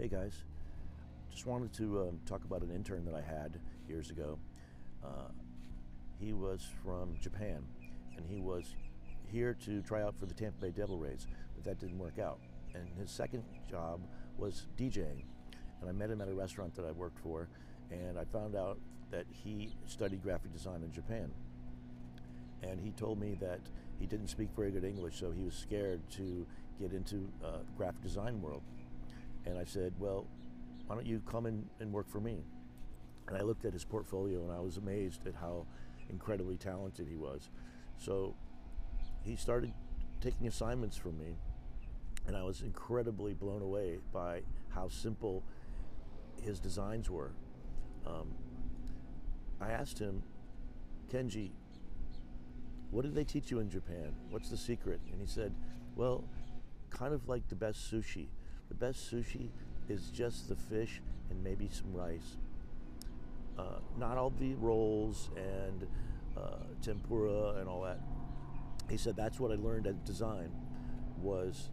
Hey guys, just wanted to um, talk about an intern that I had years ago. Uh, he was from Japan and he was here to try out for the Tampa Bay Devil Rays, but that didn't work out. And his second job was DJing. And I met him at a restaurant that I worked for, and I found out that he studied graphic design in Japan. And he told me that he didn't speak very good English, so he was scared to get into uh, graphic design world. And I said, Well, why don't you come in and work for me? And I looked at his portfolio and I was amazed at how incredibly talented he was. So he started taking assignments from me, and I was incredibly blown away by how simple his designs were. Um, I asked him, Kenji, what did they teach you in Japan? What's the secret? And he said, well, kind of like the best sushi. The best sushi is just the fish and maybe some rice. Uh, not all the rolls and uh, tempura and all that. He said that's what I learned at design was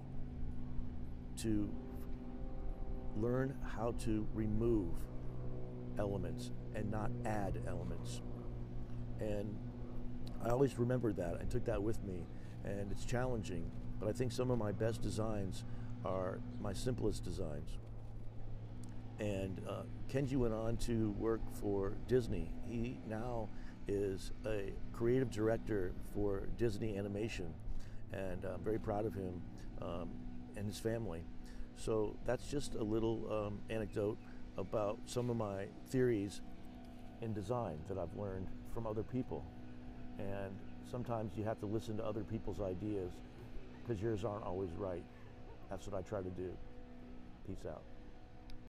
to learn how to remove elements and not add elements. And I always remembered that. I took that with me, and it's challenging. But I think some of my best designs are my simplest designs. And uh, Kenji went on to work for Disney. He now is a creative director for Disney Animation, and I'm very proud of him um, and his family. So that's just a little um, anecdote about some of my theories in design that I've learned from other people. And sometimes you have to listen to other people's ideas because yours aren't always right. That's what I try to do. Peace out.